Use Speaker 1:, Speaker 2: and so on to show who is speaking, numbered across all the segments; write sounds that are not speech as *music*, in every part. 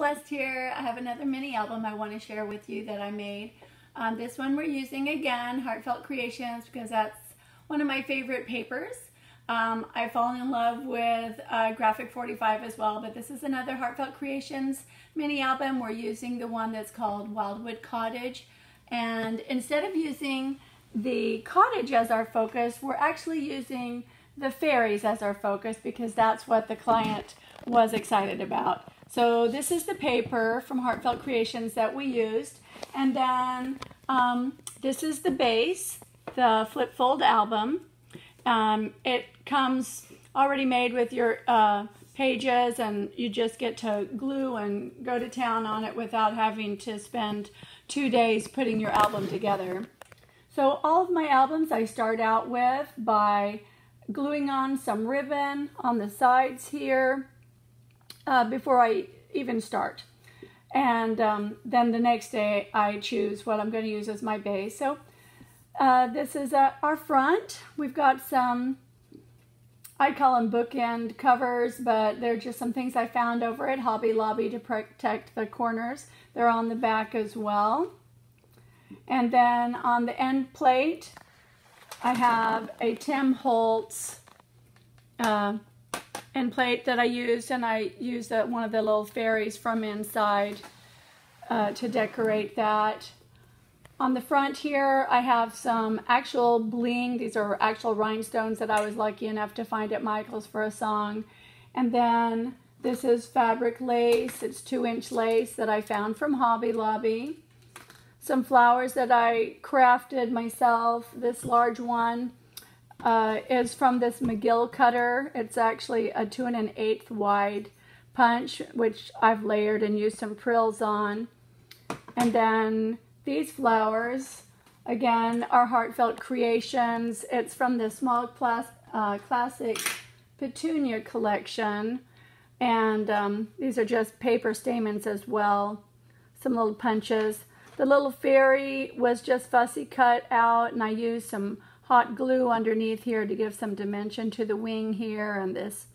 Speaker 1: Celeste here. I have another mini album I want to share with you that I made. Um, this one we're using again, Heartfelt Creations, because that's one of my favorite papers. Um, I've fallen in love with uh, Graphic 45 as well, but this is another Heartfelt Creations mini album. We're using the one that's called Wildwood Cottage. And instead of using the cottage as our focus, we're actually using the fairies as our focus because that's what the client was excited about. So this is the paper from Heartfelt Creations that we used. And then um, this is the base, the flip fold album. Um, it comes already made with your uh, pages and you just get to glue and go to town on it without having to spend two days putting your album together. So all of my albums I start out with by gluing on some ribbon on the sides here uh, before I even start. And um, then the next day I choose what I'm going to use as my base. So uh, this is uh, our front. We've got some, I call them bookend covers, but they're just some things I found over at Hobby Lobby to protect the corners. They're on the back as well. And then on the end plate, I have a Tim Holtz uh, end plate that I used, and I used uh, one of the little fairies from inside uh, to decorate that. On the front here, I have some actual bling. These are actual rhinestones that I was lucky enough to find at Michael's for a song. And then this is fabric lace. It's two inch lace that I found from Hobby Lobby some flowers that I crafted myself. This large one uh, is from this McGill cutter. It's actually a two and an eighth wide punch, which I've layered and used some frills on. And then these flowers, again, are Heartfelt Creations. It's from the Small class, uh, Classic Petunia collection. And um, these are just paper stamens as well. Some little punches. The little fairy was just fussy cut out and I used some hot glue underneath here to give some dimension to the wing here and this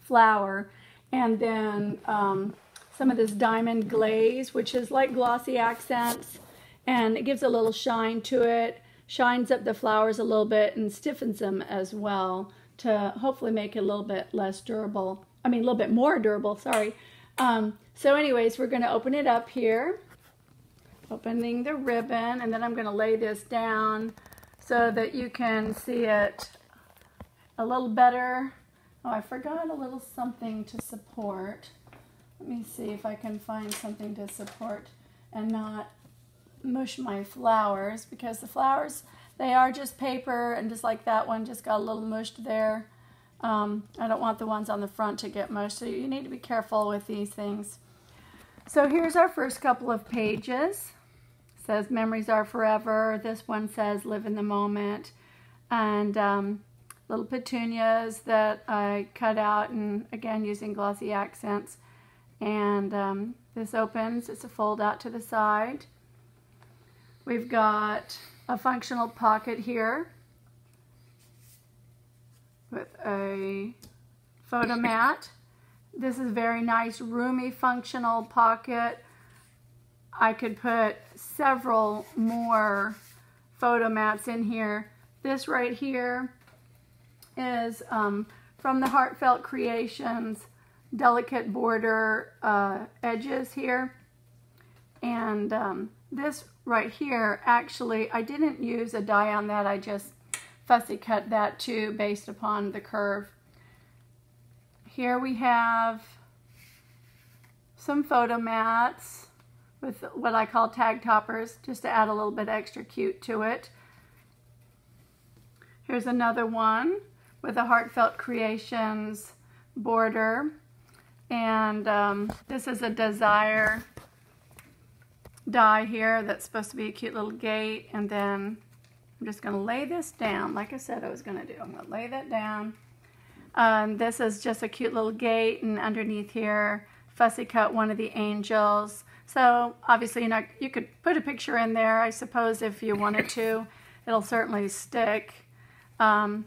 Speaker 1: flower. And then um, some of this diamond glaze, which is like glossy accents. And it gives a little shine to it, shines up the flowers a little bit and stiffens them as well to hopefully make it a little bit less durable. I mean, a little bit more durable, sorry. Um, so anyways, we're going to open it up here opening the ribbon and then I'm going to lay this down so that you can see it a little better. Oh, I forgot a little something to support. Let me see if I can find something to support and not mush my flowers because the flowers, they are just paper and just like that one just got a little mushed there. Um, I don't want the ones on the front to get mushed, so you need to be careful with these things. So here's our first couple of pages. Says memories are forever. This one says live in the moment. And um, little petunias that I cut out and again using glossy accents. And um, this opens, it's a fold out to the side. We've got a functional pocket here with a photo mat. This is very nice, roomy, functional pocket. I could put several more photo mats in here. This right here is um, from the Heartfelt Creations delicate border uh, edges here. And um, this right here, actually, I didn't use a die on that. I just fussy cut that too based upon the curve here we have some photo mats with what I call tag toppers, just to add a little bit extra cute to it. Here's another one with a Heartfelt Creations border. And um, this is a Desire die here that's supposed to be a cute little gate. And then I'm just going to lay this down like I said I was going to do. I'm going to lay that down um, this is just a cute little gate and underneath here, fussy cut one of the angels. So obviously, you know, you could put a picture in there, I suppose, if you wanted to. *coughs* It'll certainly stick. Um,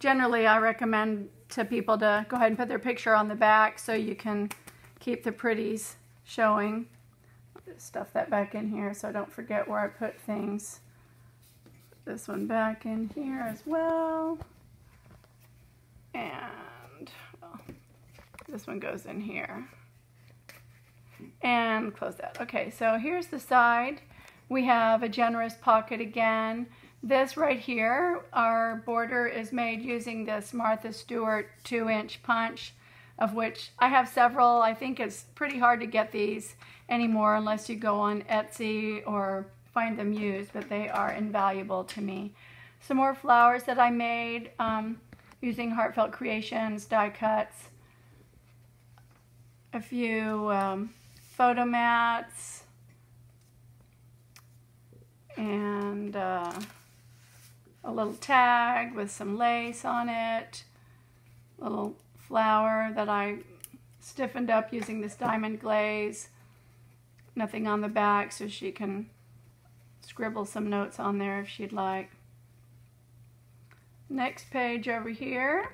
Speaker 1: generally, I recommend to people to go ahead and put their picture on the back so you can keep the pretties showing. Stuff that back in here so I don't forget where I put things. Put this one back in here as well. And well, this one goes in here. And close that. Okay, so here's the side. We have a generous pocket again. This right here, our border is made using this Martha Stewart two inch punch of which I have several. I think it's pretty hard to get these anymore unless you go on Etsy or find them used, but they are invaluable to me. Some more flowers that I made um, using Heartfelt Creations die cuts. A few um, photo mats and uh, a little tag with some lace on it, little flower that I stiffened up using this diamond glaze. Nothing on the back so she can scribble some notes on there if she'd like. Next page over here,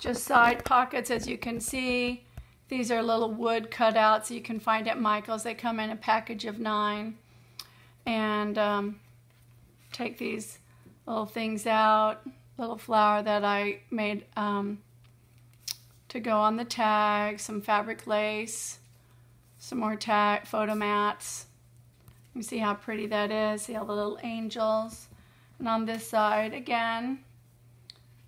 Speaker 1: just side pockets as you can see. These are little wood cutouts you can find at Michael's. They come in a package of nine. And um, take these little things out, little flower that I made um, to go on the tag, some fabric lace, some more tag photo mats. You see how pretty that is. See all the little angels. And on this side, again,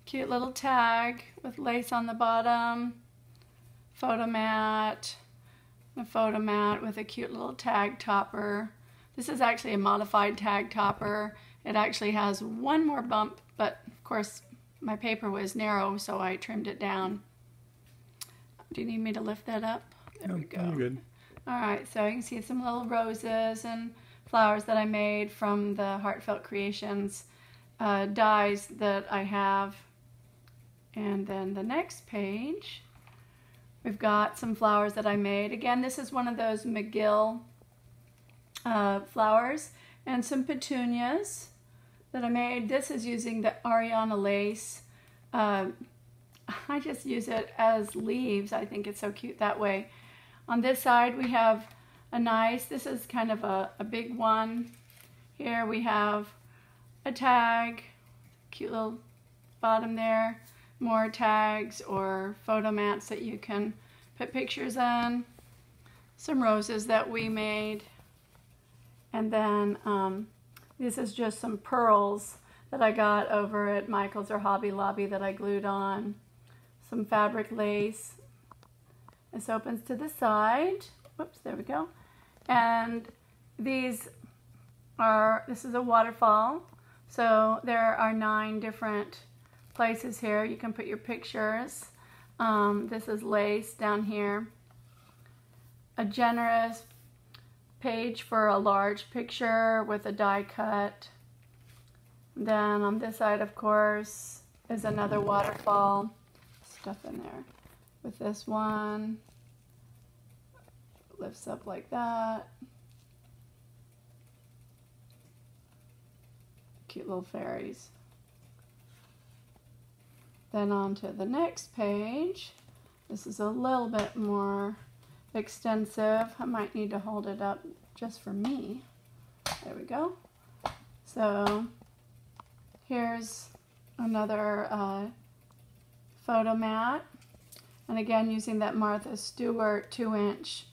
Speaker 1: cute little tag with lace on the bottom, photo mat, a photo mat with a cute little tag topper. This is actually a modified tag topper. It actually has one more bump, but of course my paper was narrow, so I trimmed it down. Do you need me to lift that up?
Speaker 2: There no, we go. You're good.
Speaker 1: All right, so you can see some little roses and flowers that I made from the Heartfelt Creations uh, dies that I have. And then the next page, we've got some flowers that I made. Again, this is one of those McGill uh, flowers and some petunias that I made. This is using the Ariana lace. Uh, *laughs* I just use it as leaves. I think it's so cute that way. On this side we have a nice, this is kind of a, a big one. Here we have a tag, cute little bottom there, more tags or photo mats that you can put pictures on, some roses that we made, and then um, this is just some pearls that I got over at Michael's or Hobby Lobby that I glued on. Some fabric lace. This opens to the side. Whoops, there we go. And these are, this is a waterfall. So there are nine different places here. You can put your pictures. Um, this is lace down here. A generous page for a large picture with a die cut. Then on this side, of course, is another waterfall. Stuff in there with this one. Lifts up like that. Cute little fairies. Then on to the next page. This is a little bit more extensive. I might need to hold it up just for me. There we go. So here's another uh, photo mat. And again, using that Martha Stewart 2-inch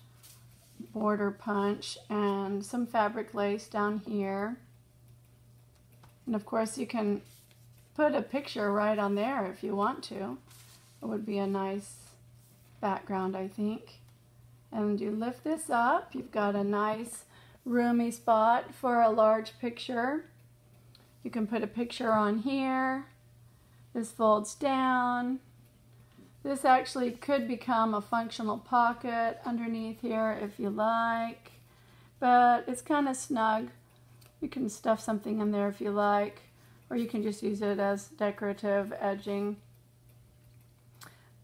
Speaker 1: border punch and some fabric lace down here. And of course, you can put a picture right on there if you want to. It would be a nice background, I think. And you lift this up. You've got a nice roomy spot for a large picture. You can put a picture on here. This folds down. This actually could become a functional pocket underneath here if you like but it's kind of snug. You can stuff something in there if you like or you can just use it as decorative edging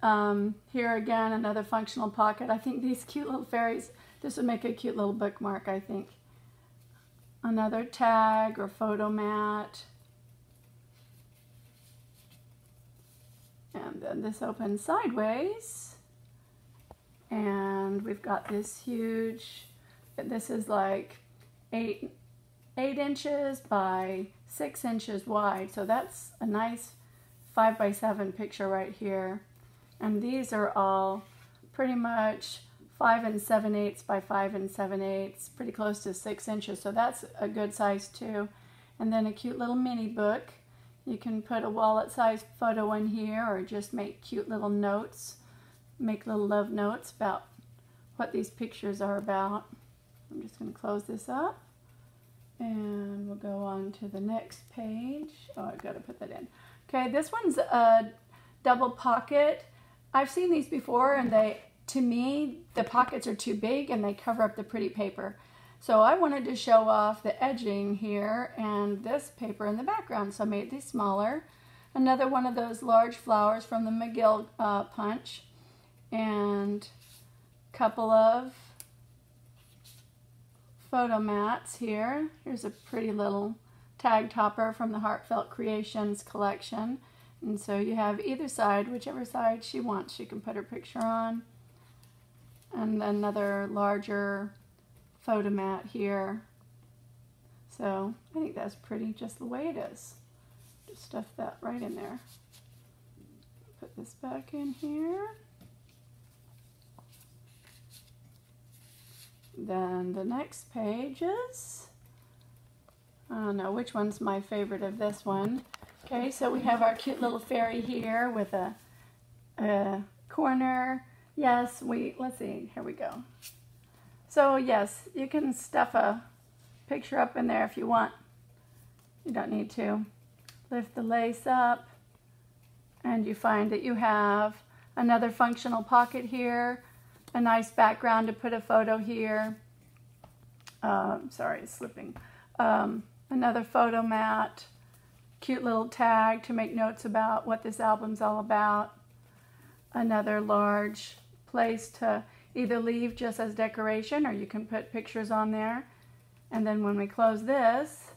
Speaker 1: um, here again, another functional pocket. I think these cute little fairies, this would make a cute little bookmark, I think. Another tag or photo mat. And then this opens sideways And we've got this huge, this is like eight, eight inches by six inches wide. So that's a nice five by seven picture right here. And these are all pretty much five and seven eighths by five and seven eighths, pretty close to six inches. So that's a good size too. And then a cute little mini book. You can put a wallet size photo in here or just make cute little notes, make little love notes about what these pictures are about. I'm just going to close this up and we'll go on to the next page. Oh, I've got to put that in. Okay, this one's a double pocket. I've seen these before and they, to me, the pockets are too big and they cover up the pretty paper. So I wanted to show off the edging here and this paper in the background, so I made these smaller. Another one of those large flowers from the McGill uh, punch and a couple of photo mats here. Here's a pretty little tag topper from the Heartfelt Creations collection. And so you have either side, whichever side she wants, she can put her picture on. And another larger photo mat here. So I think that's pretty just the way it is. Just stuff that right in there. Put this back in here. Then the next page is, I don't know which one's my favorite of this one. Okay, so we have our cute little fairy here with a, a corner. Yes, we, let's see, here we go. So yes, you can stuff a picture up in there if you want. You don't need to. Lift the lace up and you find that you have another functional pocket here, a nice background to put a photo here. Um, sorry, it's slipping. Um, another photo mat, cute little tag to make notes about what this album's all about. Another large place to either leave just as decoration or you can put pictures on there. And then when we close this,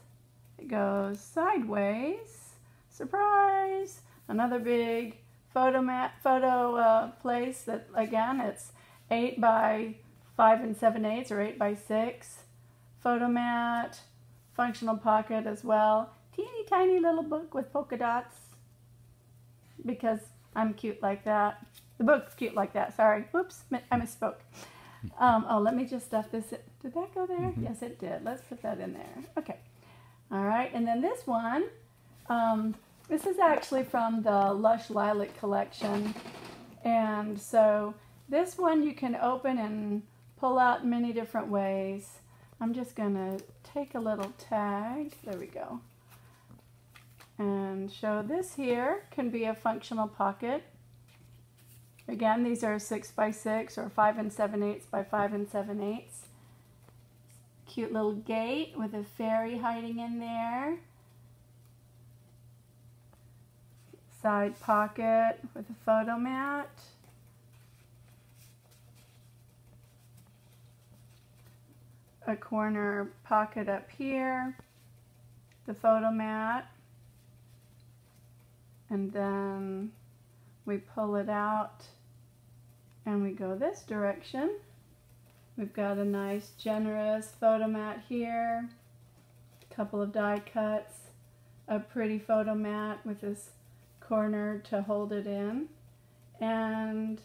Speaker 1: it goes sideways. Surprise! Another big photo mat, photo uh, place that again it's eight by five and seven eighths or eight by six. Photo mat, functional pocket as well. Teeny tiny little book with polka dots because I'm cute like that. The book's cute like that. Sorry. Oops, I misspoke. *laughs* Um, oh, let me just stuff this. In. Did that go there? Mm -hmm. Yes, it did. Let's put that in there. Okay. All right. And then this one, um, this is actually from the Lush Lilac collection. And so this one you can open and pull out many different ways. I'm just going to take a little tag. There we go. And show this here can be a functional pocket. Again, these are 6 by 6 or 5 and 7 eighths by 5 and 7 eighths. Cute little gate with a fairy hiding in there. Side pocket with a photo mat. A corner pocket up here. The photo mat. And then we pull it out and we go this direction. We've got a nice generous photo mat here, a couple of die cuts, a pretty photo mat with this corner to hold it in. And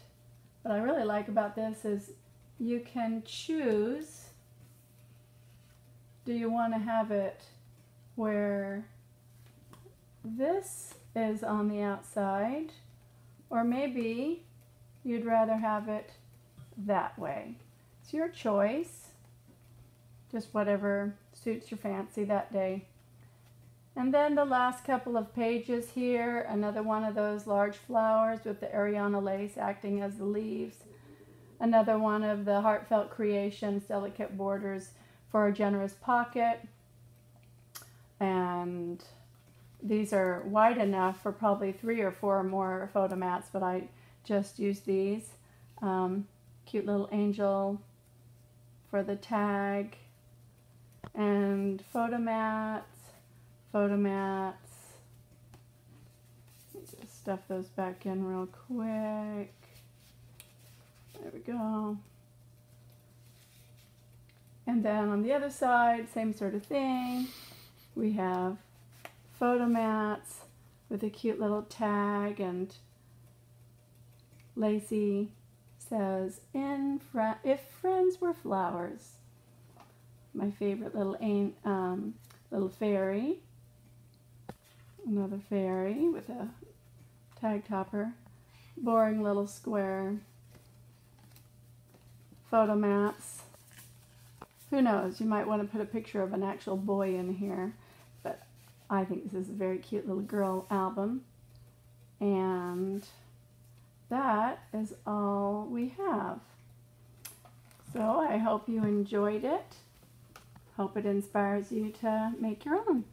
Speaker 1: what I really like about this is you can choose, do you want to have it where this is on the outside or maybe you'd rather have it that way. It's your choice, just whatever suits your fancy that day. And then the last couple of pages here, another one of those large flowers with the Ariana lace acting as the leaves. Another one of the Heartfelt Creations delicate borders for a generous pocket. And these are wide enough for probably three or four more photo mats, but I just use these. Um, cute little angel for the tag and photo mats, photo mats. Just stuff those back in real quick. There we go. Then on the other side, same sort of thing. We have photo mats with a cute little tag and Lacey says, "In fr- if friends were flowers." My favorite little um, little fairy. Another fairy with a tag topper. Boring little square. Photo mats. Who knows? You might want to put a picture of an actual boy in here. But I think this is a very cute little girl album. And that is all we have. So I hope you enjoyed it. Hope it inspires you to make your own.